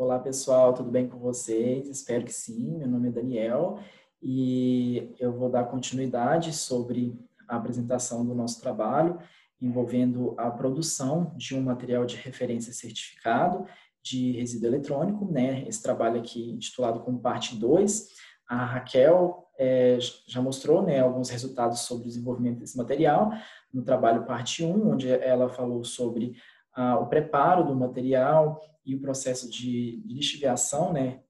Olá, pessoal, tudo bem com vocês? Espero que sim. Meu nome é Daniel e eu vou dar continuidade sobre a apresentação do nosso trabalho envolvendo a produção de um material de referência certificado de resíduo eletrônico, né? Esse trabalho aqui intitulado como parte 2. A Raquel é, já mostrou né, alguns resultados sobre o desenvolvimento desse material no trabalho parte 1, um, onde ela falou sobre ah, o preparo do material e o processo de, de lixiviação, né,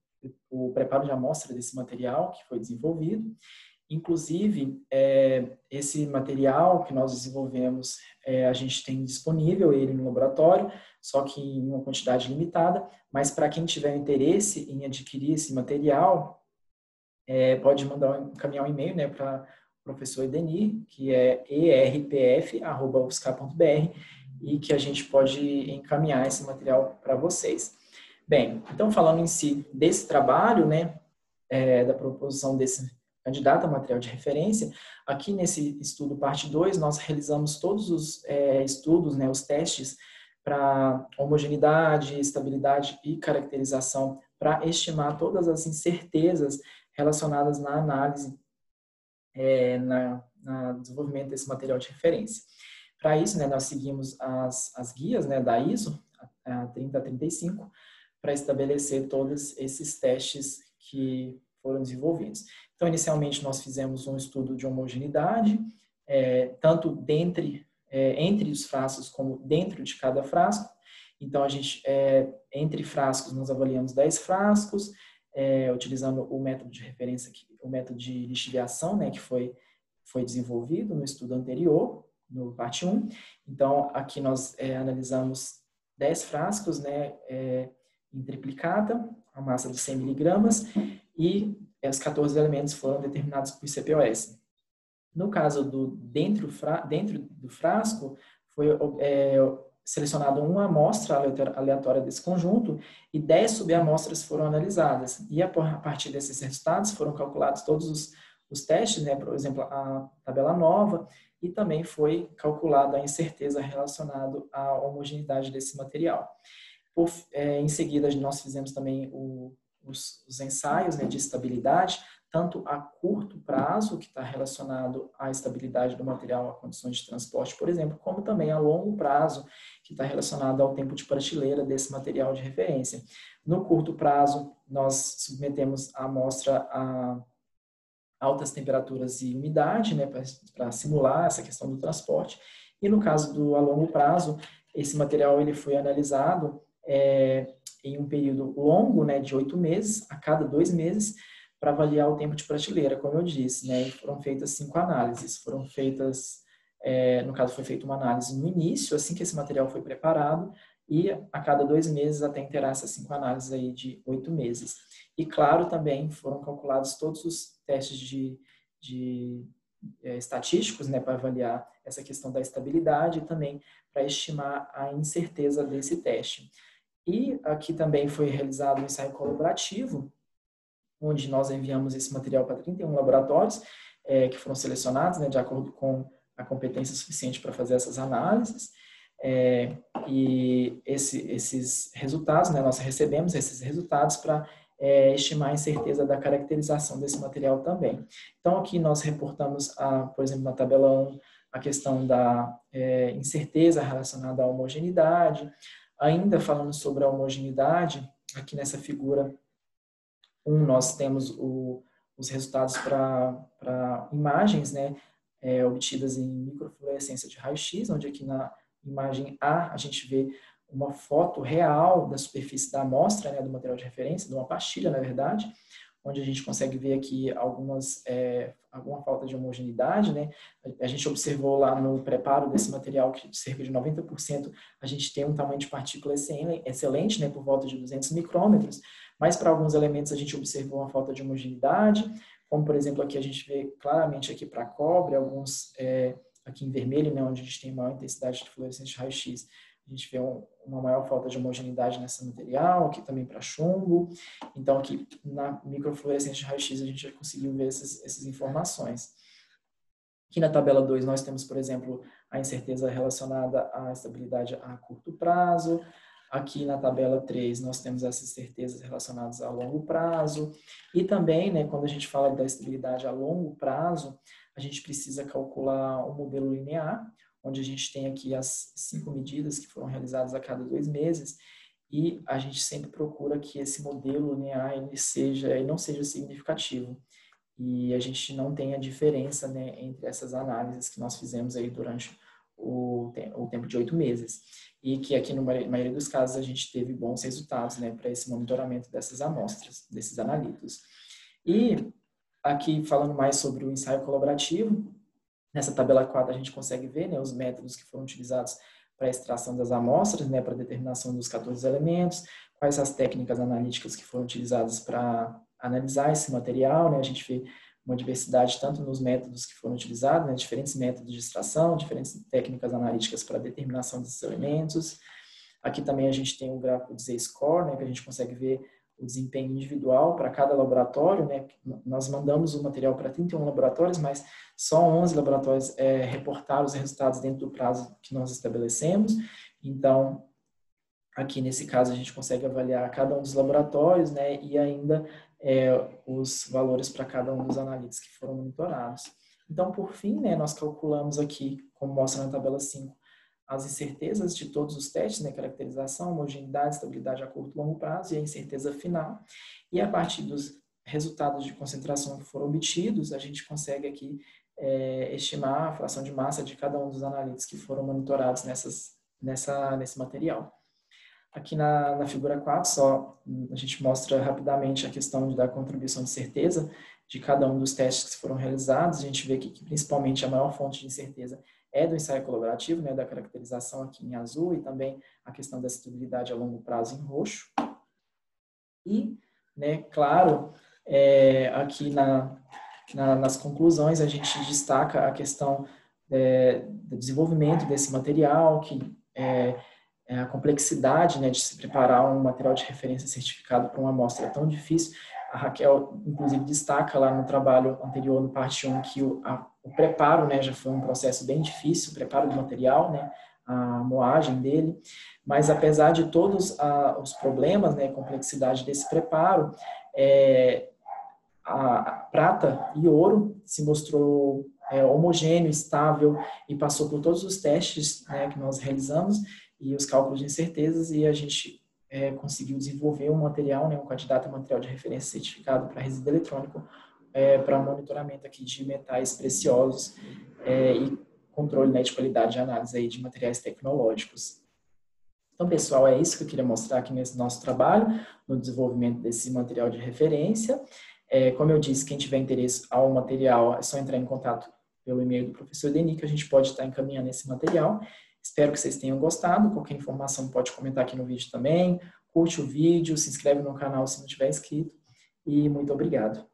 o preparo de amostra desse material que foi desenvolvido. Inclusive, é, esse material que nós desenvolvemos, é, a gente tem disponível ele no laboratório, só que em uma quantidade limitada, mas para quem tiver interesse em adquirir esse material, é, pode mandar encaminhar um e-mail né, para o professor Edenir, que é erpf.ufscar.br e que a gente pode encaminhar esse material para vocês. Bem, então falando em si desse trabalho, né, é, da proposição desse candidato a material de referência, aqui nesse estudo parte 2, nós realizamos todos os é, estudos, né, os testes para homogeneidade, estabilidade e caracterização para estimar todas as incertezas relacionadas na análise, é, na, na, desenvolvimento desse material de referência. Para isso, né, nós seguimos as, as guias né, da ISO, a 3035, para estabelecer todos esses testes que foram desenvolvidos. Então, inicialmente, nós fizemos um estudo de homogeneidade, é, tanto dentre, é, entre os frascos como dentro de cada frasco. Então, a gente, é, entre frascos, nós avaliamos 10 frascos, é, utilizando o método de referência, o método de lixiviação, né, que foi, foi desenvolvido no estudo anterior, no parte 1. Então, aqui nós é, analisamos 10 frascos né, é, em triplicata, a massa de 100 miligramas, e os 14 elementos foram determinados por CPOS. No caso do dentro, dentro do frasco, foi é, selecionado uma amostra aleatória desse conjunto e 10 subamostras foram analisadas. E a partir desses resultados foram calculados todos os, os testes, né, por exemplo, a tabela nova, e também foi calculada a incerteza relacionada à homogeneidade desse material. Por, é, em seguida, nós fizemos também o, os, os, ensaios né, de estabilidade, tanto a curto prazo, que está relacionado à estabilidade do material, a condições de transporte, por exemplo, como também a longo prazo, que está relacionado ao tempo de prateleira desse material de referência. No curto prazo, nós submetemos a amostra a altas temperaturas e umidade, né, para simular essa questão do transporte. E no caso do a longo prazo, esse material ele foi analisado é, em um período longo, né, de oito meses, a cada dois meses, para avaliar o tempo de prateleira, como eu disse, né? E foram feitas cinco análises. Foram feitas, é, no caso, foi feita uma análise no início, assim que esse material foi preparado, e a cada dois meses até interar essas cinco análises aí de oito meses. E, claro, também foram calculados todos os testes de, de é, estatísticos, né, para avaliar essa questão da estabilidade e também para estimar a incerteza desse teste. E aqui também foi realizado um ensaio colaborativo, onde nós enviamos esse material para 31 laboratórios é, que foram selecionados, né, de acordo com a competência suficiente para fazer essas análises. É, e esse, esses resultados, né, nós recebemos esses resultados para é, estimar a incerteza da caracterização desse material também. Então, aqui nós reportamos, a, por exemplo, na tabela 1, a questão da é, incerteza relacionada à homogeneidade. Ainda falando sobre a homogeneidade, aqui nessa figura um, nós temos o, os resultados para imagens né, é, obtidas em microfluorescência de raio-x, onde aqui na imagem A a gente vê uma foto real da superfície da amostra, né, do material de referência, de uma pastilha, na verdade, onde a gente consegue ver aqui algumas, é, alguma falta de homogeneidade, né? A gente observou lá no preparo desse material que cerca de 90% a gente tem um tamanho de partícula excelente, né, por volta de 200 micrômetros, mas para alguns elementos a gente observou uma falta de homogeneidade, como por exemplo aqui a gente vê claramente aqui para cobre, alguns é, aqui em vermelho, né, onde a gente tem maior intensidade de fluorescência de raio-x, a gente vê um, uma maior falta de homogeneidade nesse material, aqui também para chumbo. Então, aqui na microfluorescência de raio-x a gente já conseguiu ver essas, essas informações. Aqui na tabela 2 nós temos, por exemplo, a incerteza relacionada à estabilidade a curto prazo, Aqui na tabela 3, nós temos essas certezas relacionadas a longo prazo. E também, né, quando a gente fala da estabilidade a longo prazo, a gente precisa calcular o um modelo linear, onde a gente tem aqui as cinco medidas que foram realizadas a cada dois meses, e a gente sempre procura que esse modelo linear ele seja, ele não seja significativo e a gente não tenha diferença né, entre essas análises que nós fizemos aí durante o, o tempo de oito meses e que aqui na maioria dos casos a gente teve bons resultados né, para esse monitoramento dessas amostras, desses analitos. E aqui falando mais sobre o ensaio colaborativo, nessa tabela 4 a gente consegue ver né, os métodos que foram utilizados para extração das amostras, né, para determinação dos 14 elementos, quais as técnicas analíticas que foram utilizadas para analisar esse material, né, a gente vê uma diversidade tanto nos métodos que foram utilizados, né, diferentes métodos de extração, diferentes técnicas analíticas para determinação desses elementos. Aqui também a gente tem o gráfico de Z-score, né, que a gente consegue ver o desempenho individual para cada laboratório. Né? Nós mandamos o material para 31 laboratórios, mas só 11 laboratórios é, reportaram os resultados dentro do prazo que nós estabelecemos. Então, aqui nesse caso, a gente consegue avaliar cada um dos laboratórios né? e ainda é, os valores para cada um dos análitos que foram monitorados. Então, por fim, né, nós calculamos aqui, como mostra na tabela 5, as incertezas de todos os testes, né, caracterização, homogeneidade, estabilidade a curto e longo prazo e a incerteza final. E a partir dos resultados de concentração que foram obtidos, a gente consegue aqui é, estimar a fração de massa de cada um dos analitos que foram monitorados nessas, nessa, nesse material. Aqui na, na figura 4, só a gente mostra rapidamente a questão da contribuição de certeza de cada um dos testes que foram realizados. A gente vê aqui que principalmente a maior fonte de incerteza é do ensaio colaborativo, né, da caracterização aqui em azul e também a questão da estabilidade a longo prazo em roxo. E, né, claro, é, aqui na, na, nas conclusões a gente destaca a questão é, do desenvolvimento desse material, que é, é, a complexidade né, de se preparar um material de referência certificado para uma amostra tão difícil. A Raquel, inclusive, destaca lá no trabalho anterior, no parte 1, que o, a, o preparo né, já foi um processo bem difícil, o preparo do material, né, a moagem dele, mas apesar de todos a, os problemas, né, complexidade desse preparo, é, a, a, prata e ouro se mostrou é, homogêneo, estável e passou por todos os testes né, que nós realizamos e os cálculos de incertezas e a gente é, conseguiu desenvolver um material, né, um candidato a material de referência certificado para resíduo eletrônico é, para monitoramento aqui de metais preciosos é, e controle né, de qualidade de análise aí de materiais tecnológicos. Então, pessoal, é isso que eu queria mostrar aqui nesse nosso trabalho, no desenvolvimento desse material de referência. É, como eu disse, quem tiver interesse ao material, é só entrar em contato pelo e-mail do professor Denis, que a gente pode estar encaminhando esse material. Espero que vocês tenham gostado. Qualquer informação pode comentar aqui no vídeo também. Curte o vídeo, se inscreve no canal se não tiver inscrito. E muito obrigado.